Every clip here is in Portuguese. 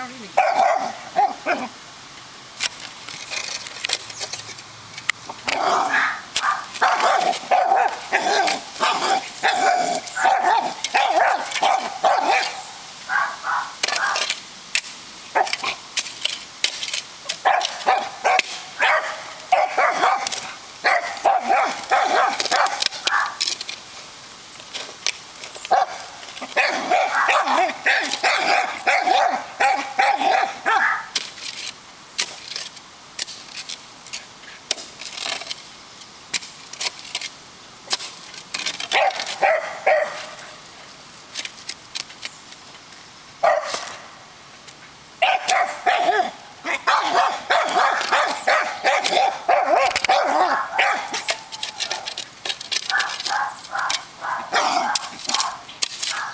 down, eat me.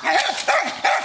Ha ha ha!